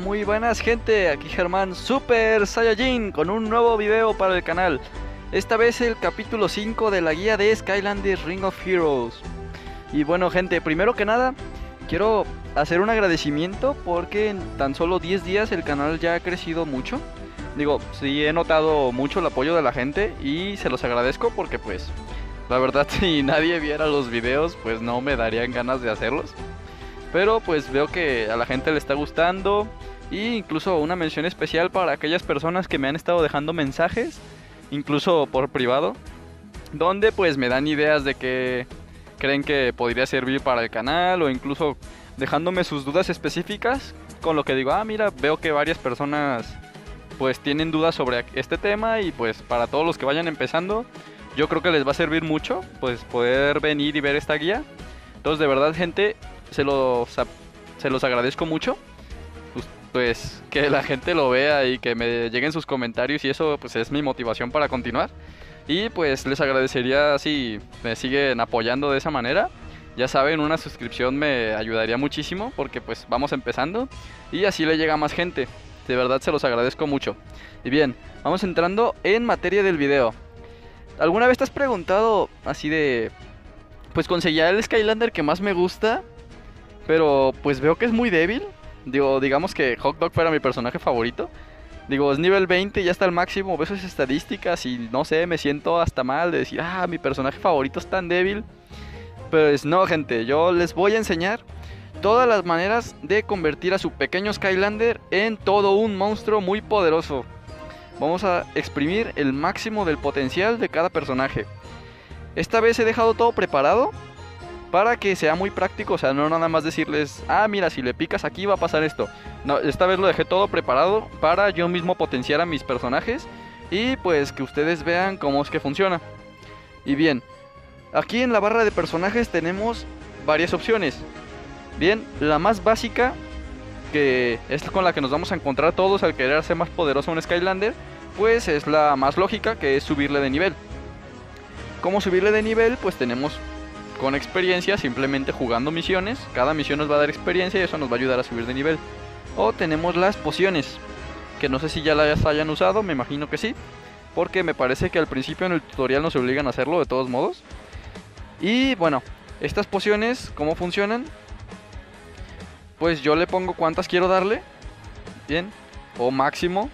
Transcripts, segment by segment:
muy buenas gente, aquí Germán Super Saiyajin con un nuevo video para el canal. Esta vez el capítulo 5 de la guía de Skylanders Ring of Heroes. Y bueno gente, primero que nada, quiero hacer un agradecimiento porque en tan solo 10 días el canal ya ha crecido mucho. Digo, sí he notado mucho el apoyo de la gente y se los agradezco porque pues, la verdad si nadie viera los videos pues no me darían ganas de hacerlos. Pero pues veo que a la gente le está gustando. Y incluso una mención especial para aquellas personas que me han estado dejando mensajes, incluso por privado, donde pues me dan ideas de que creen que podría servir para el canal o incluso dejándome sus dudas específicas, con lo que digo, ah, mira, veo que varias personas pues tienen dudas sobre este tema y pues para todos los que vayan empezando, yo creo que les va a servir mucho pues poder venir y ver esta guía. Entonces, de verdad, gente, se los, se los agradezco mucho. Pues, pues, que la gente lo vea y que me lleguen sus comentarios y eso pues es mi motivación para continuar. Y pues les agradecería si me siguen apoyando de esa manera. Ya saben, una suscripción me ayudaría muchísimo porque pues vamos empezando y así le llega más gente. De verdad se los agradezco mucho. Y bien, vamos entrando en materia del video. ¿Alguna vez te has preguntado así de... Pues conseguía el Skylander que más me gusta pero pues veo que es muy débil. Digo, digamos que Hot Dog fuera mi personaje favorito. Digo, es nivel 20, ya está al máximo, veo sus estadísticas y no sé, me siento hasta mal de decir, ah, mi personaje favorito es tan débil. Pues no, gente, yo les voy a enseñar todas las maneras de convertir a su pequeño Skylander en todo un monstruo muy poderoso. Vamos a exprimir el máximo del potencial de cada personaje. Esta vez he dejado todo preparado para que sea muy práctico, o sea, no nada más decirles, ah, mira, si le picas aquí va a pasar esto. No, esta vez lo dejé todo preparado para yo mismo potenciar a mis personajes y pues que ustedes vean cómo es que funciona. Y bien, aquí en la barra de personajes tenemos varias opciones. Bien, la más básica, que es con la que nos vamos a encontrar todos al querer hacer más poderoso un Skylander, pues es la más lógica, que es subirle de nivel. ¿Cómo subirle de nivel? Pues tenemos con experiencia, simplemente jugando misiones. Cada misión nos va a dar experiencia y eso nos va a ayudar a subir de nivel. O tenemos las pociones, que no sé si ya las hayan usado, me imagino que sí. Porque me parece que al principio en el tutorial nos obligan a hacerlo de todos modos. Y bueno, estas pociones, ¿cómo funcionan? Pues yo le pongo cuántas quiero darle. Bien, o máximo.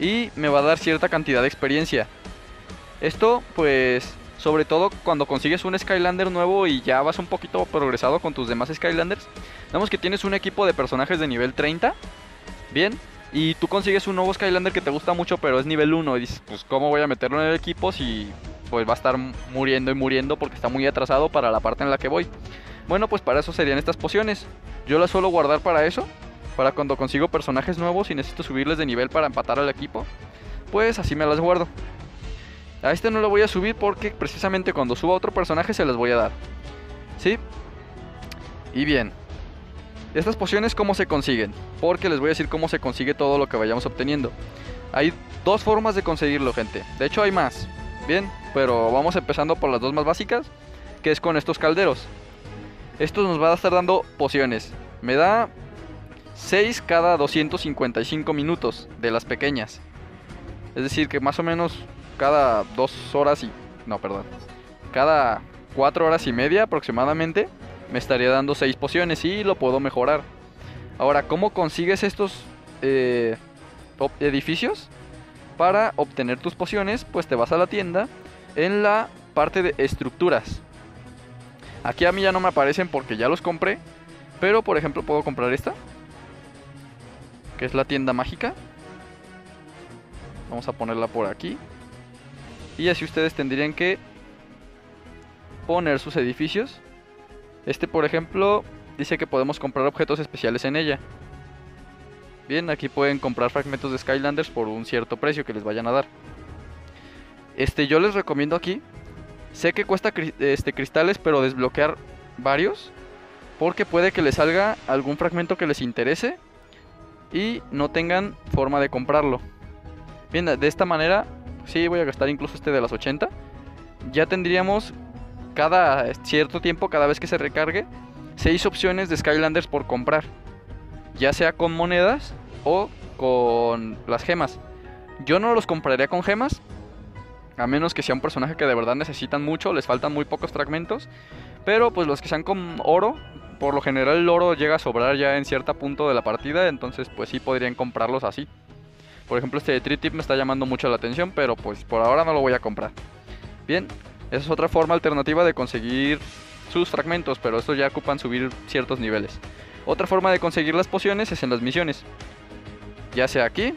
Y me va a dar cierta cantidad de experiencia. Esto pues sobre todo cuando consigues un Skylander nuevo y ya vas un poquito progresado con tus demás Skylanders. Vemos que tienes un equipo de personajes de nivel 30. Bien. Y tú consigues un nuevo Skylander que te gusta mucho, pero es nivel 1. Y dices, pues, ¿cómo voy a meterlo en el equipo si pues va a estar muriendo y muriendo porque está muy atrasado para la parte en la que voy? Bueno, pues para eso serían estas pociones. Yo las suelo guardar para eso. Para cuando consigo personajes nuevos y necesito subirles de nivel para empatar al equipo. Pues así me las guardo. A este no lo voy a subir porque precisamente cuando suba otro personaje se las voy a dar. ¿Sí? Y bien. Estas pociones cómo se consiguen. Porque les voy a decir cómo se consigue todo lo que vayamos obteniendo. Hay dos formas de conseguirlo, gente. De hecho hay más. Bien, pero vamos empezando por las dos más básicas. Que es con estos calderos. Estos nos va a estar dando pociones. Me da 6 cada 255 minutos de las pequeñas. Es decir, que más o menos cada dos horas y... No, perdón. Cada cuatro horas y media aproximadamente me estaría dando seis pociones y lo puedo mejorar. Ahora, ¿cómo consigues estos eh, edificios? Para obtener tus pociones, pues te vas a la tienda en la parte de estructuras. Aquí a mí ya no me aparecen porque ya los compré. Pero por ejemplo puedo comprar esta. Que es la tienda mágica. Vamos a ponerla por aquí. Y así ustedes tendrían que poner sus edificios. Este, por ejemplo, dice que podemos comprar objetos especiales en ella. Bien, aquí pueden comprar fragmentos de Skylanders por un cierto precio que les vayan a dar. Este, yo les recomiendo aquí. Sé que cuesta este, cristales, pero desbloquear varios. Porque puede que les salga algún fragmento que les interese. Y no tengan forma de comprarlo. Bien, de esta manera sí voy a gastar incluso este de las 80. Ya tendríamos cada cierto tiempo, cada vez que se recargue, 6 opciones de Skylanders por comprar. Ya sea con monedas o con las gemas. Yo no los compraría con gemas, a menos que sea un personaje que de verdad necesitan mucho, les faltan muy pocos fragmentos. Pero pues los que sean con oro, por lo general el oro llega a sobrar ya en cierto punto de la partida, entonces pues sí podrían comprarlos así. Por ejemplo este de Tip me está llamando mucho la atención, pero pues por ahora no lo voy a comprar. Bien, esa es otra forma alternativa de conseguir sus fragmentos, pero estos ya ocupan subir ciertos niveles. Otra forma de conseguir las pociones es en las misiones. Ya sea aquí.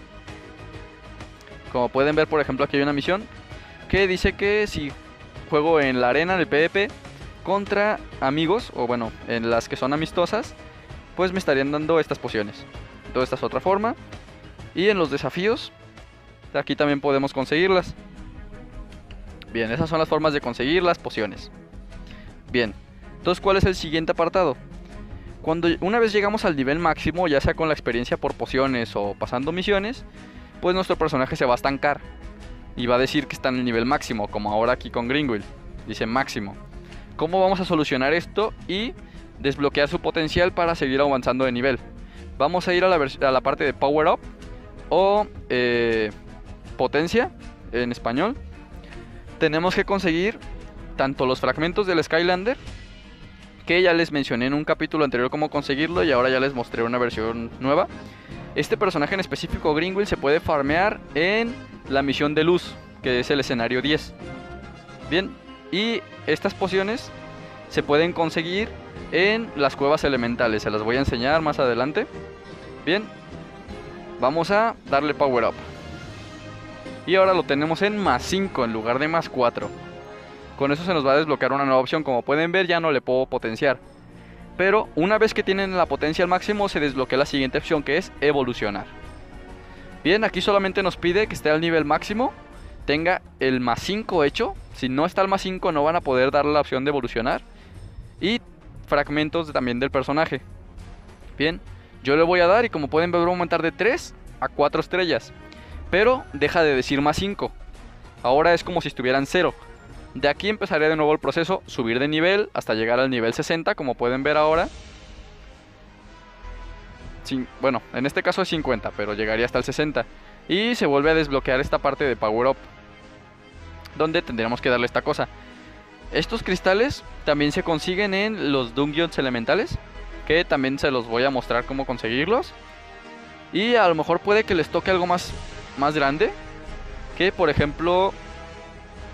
Como pueden ver, por ejemplo, aquí hay una misión que dice que si juego en la arena, en el PvP, contra amigos, o bueno, en las que son amistosas, pues me estarían dando estas pociones. Entonces esta es otra forma. Y en los desafíos, aquí también podemos conseguirlas. Bien, esas son las formas de conseguir las pociones. Bien, entonces ¿cuál es el siguiente apartado? Cuando una vez llegamos al nivel máximo, ya sea con la experiencia por pociones o pasando misiones, pues nuestro personaje se va a estancar y va a decir que está en el nivel máximo, como ahora aquí con Greenwill. Dice máximo. ¿Cómo vamos a solucionar esto y desbloquear su potencial para seguir avanzando de nivel? Vamos a ir a la, a la parte de Power Up o eh, Potencia en español. Tenemos que conseguir tanto los fragmentos del Skylander, que ya les mencioné en un capítulo anterior cómo conseguirlo y ahora ya les mostré una versión nueva. Este personaje en específico, Greenwill, se puede farmear en la misión de luz, que es el escenario 10. Bien, y estas pociones se pueden conseguir en las cuevas elementales, se las voy a enseñar más adelante. Bien, vamos a darle power up. Y ahora lo tenemos en más 5 en lugar de más 4. Con eso se nos va a desbloquear una nueva opción, como pueden ver ya no le puedo potenciar. Pero una vez que tienen la potencia al máximo se desbloquea la siguiente opción que es evolucionar. Bien, aquí solamente nos pide que esté al nivel máximo, tenga el más 5 hecho. Si no está al más 5 no van a poder darle la opción de evolucionar. Y fragmentos también del personaje. Bien, yo le voy a dar y como pueden ver va a aumentar de 3 a 4 estrellas. Pero deja de decir más 5. Ahora es como si estuvieran 0. De aquí empezaré de nuevo el proceso, subir de nivel hasta llegar al nivel 60 como pueden ver ahora bueno, en este caso es 50, pero llegaría hasta el 60. Y se vuelve a desbloquear esta parte de Power Up. Donde tendríamos que darle esta cosa. Estos cristales también se consiguen en los Dungeons elementales. Que también se los voy a mostrar cómo conseguirlos. Y a lo mejor puede que les toque algo más, más grande. Que por ejemplo...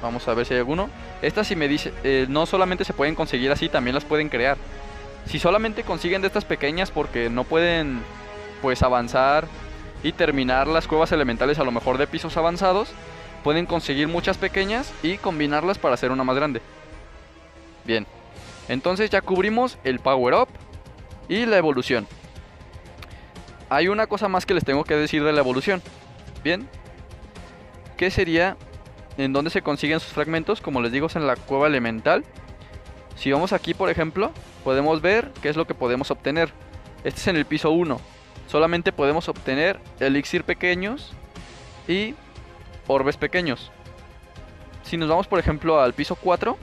Vamos a ver si hay alguno. Estas si me dice... Eh, no solamente se pueden conseguir así, también las pueden crear. Si solamente consiguen de estas pequeñas porque no pueden pues avanzar y terminar las cuevas elementales a lo mejor de pisos avanzados, pueden conseguir muchas pequeñas y combinarlas para hacer una más grande. Bien, entonces ya cubrimos el power up y la evolución. Hay una cosa más que les tengo que decir de la evolución. Bien, ¿qué sería en dónde se consiguen sus fragmentos? Como les digo, es en la cueva elemental. Si vamos aquí, por ejemplo, podemos ver qué es lo que podemos obtener. Este es en el piso 1. Solamente podemos obtener elixir pequeños y orbes pequeños. Si nos vamos, por ejemplo, al piso 4,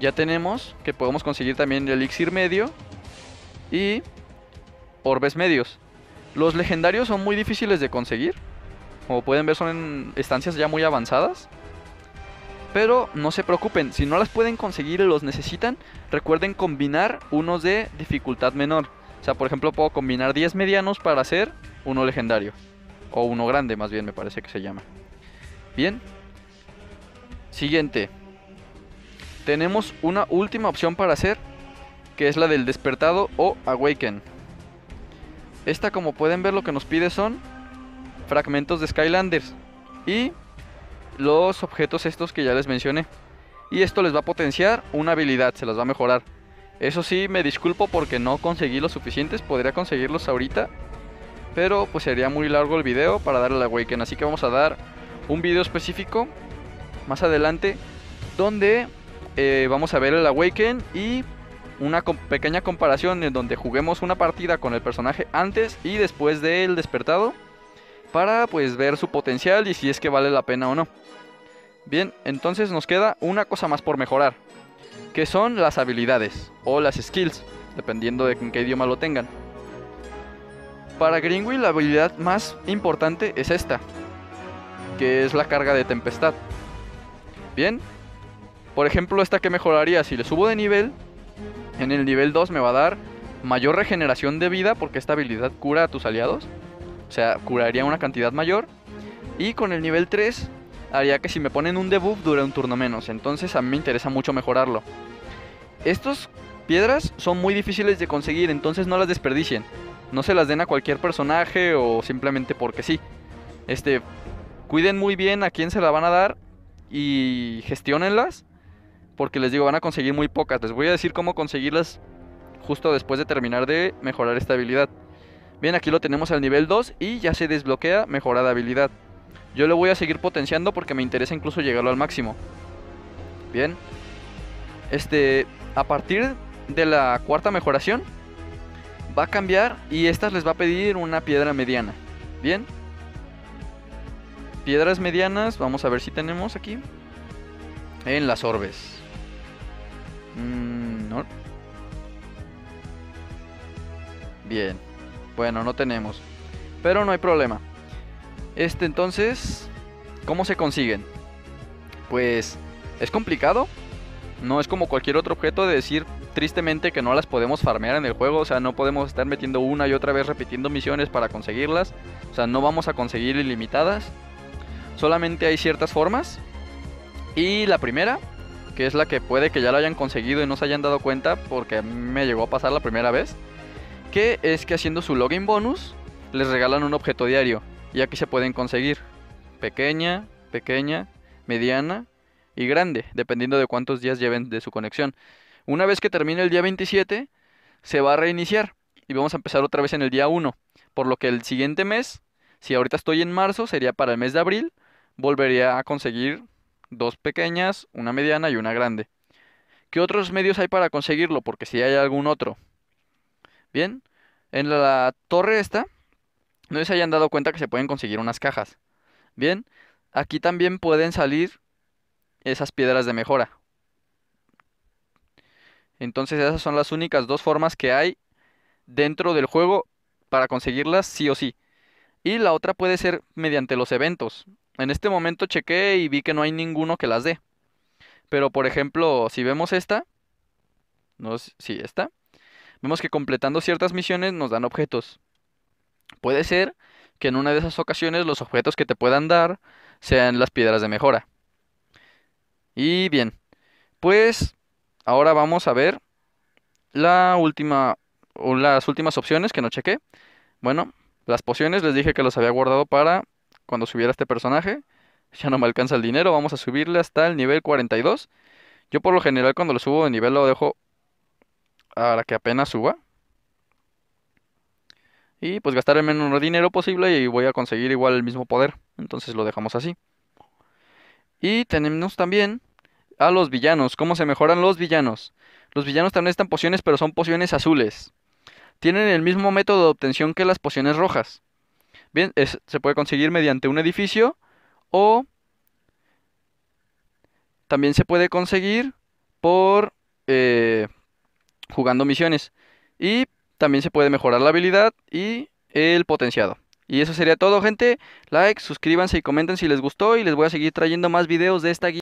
ya tenemos que podemos conseguir también el elixir medio y orbes medios. Los legendarios son muy difíciles de conseguir. Como pueden ver, son en estancias ya muy avanzadas. Pero no se preocupen, si no las pueden conseguir y los necesitan, recuerden combinar unos de dificultad menor. O sea, por ejemplo, puedo combinar 10 medianos para hacer uno legendario. O uno grande, más bien me parece que se llama. Bien. Siguiente. Tenemos una última opción para hacer, que es la del despertado o awaken. Esta, como pueden ver, lo que nos pide son fragmentos de Skylanders. Y los objetos estos que ya les mencioné. Y esto les va a potenciar una habilidad, se las va a mejorar. Eso sí, me disculpo porque no conseguí los suficientes, podría conseguirlos ahorita. Pero pues sería muy largo el video para darle la Awaken. Así que vamos a dar un video específico más adelante donde eh, vamos a ver el Awaken y una pequeña comparación en donde juguemos una partida con el personaje antes y después del despertado para pues ver su potencial y si es que vale la pena o no. Bien, entonces nos queda una cosa más por mejorar, que son las habilidades o las skills, dependiendo de en qué idioma lo tengan. Para Greenwheel la habilidad más importante es esta, que es la carga de tempestad. Bien, por ejemplo esta que mejoraría si le subo de nivel, en el nivel 2 me va a dar mayor regeneración de vida porque esta habilidad cura a tus aliados. O sea, curaría una cantidad mayor. Y con el nivel 3 haría que si me ponen un debuff dure un turno menos. Entonces a mí me interesa mucho mejorarlo. Estos piedras son muy difíciles de conseguir, entonces no las desperdicien. No se las den a cualquier personaje o simplemente porque sí. Este, cuiden muy bien a quién se la van a dar y gestionenlas. Porque les digo, van a conseguir muy pocas. Les voy a decir cómo conseguirlas justo después de terminar de mejorar esta habilidad. Bien, aquí lo tenemos al nivel 2 y ya se desbloquea mejorada habilidad. Yo lo voy a seguir potenciando porque me interesa incluso llegarlo al máximo. Bien. Este, a partir de la cuarta mejoración, va a cambiar y estas les va a pedir una piedra mediana. Bien. Piedras medianas, vamos a ver si tenemos aquí. En las orbes. Mm, no. Bien. Bueno, no tenemos. Pero no hay problema. Este entonces, ¿cómo se consiguen? Pues es complicado. No es como cualquier otro objeto de decir tristemente que no las podemos farmear en el juego. O sea, no podemos estar metiendo una y otra vez repitiendo misiones para conseguirlas. O sea, no vamos a conseguir ilimitadas. Solamente hay ciertas formas. Y la primera, que es la que puede que ya la hayan conseguido y no se hayan dado cuenta porque me llegó a pasar la primera vez. Que es que haciendo su login bonus les regalan un objeto diario. Y aquí se pueden conseguir pequeña, pequeña, mediana y grande, dependiendo de cuántos días lleven de su conexión. Una vez que termine el día 27, se va a reiniciar y vamos a empezar otra vez en el día 1. Por lo que el siguiente mes, si ahorita estoy en marzo, sería para el mes de abril, volvería a conseguir dos pequeñas, una mediana y una grande. ¿Qué otros medios hay para conseguirlo? Porque si hay algún otro. Bien, en la torre esta no se hayan dado cuenta que se pueden conseguir unas cajas. Bien, aquí también pueden salir esas piedras de mejora. Entonces esas son las únicas dos formas que hay dentro del juego para conseguirlas sí o sí. Y la otra puede ser mediante los eventos. En este momento chequé y vi que no hay ninguno que las dé. Pero por ejemplo, si vemos esta, no, sí, esta, vemos que completando ciertas misiones nos dan objetos. Puede ser que en una de esas ocasiones los objetos que te puedan dar sean las piedras de mejora. Y bien, pues ahora vamos a ver la última o las últimas opciones que no chequé. Bueno, las pociones les dije que los había guardado para cuando subiera este personaje. Ya no me alcanza el dinero, vamos a subirle hasta el nivel 42. Yo por lo general cuando lo subo de nivel lo dejo para que apenas suba. Y pues gastar el menor dinero posible y voy a conseguir igual el mismo poder. Entonces lo dejamos así. Y tenemos también a los villanos. ¿Cómo se mejoran los villanos? Los villanos también están pociones, pero son pociones azules. Tienen el mismo método de obtención que las pociones rojas. Bien, se puede conseguir mediante un edificio o también se puede conseguir por eh, jugando misiones. Y también se puede mejorar la habilidad y el potenciado. Y eso sería todo, gente. Like, suscríbanse y comenten si les gustó y les voy a seguir trayendo más videos de esta guía.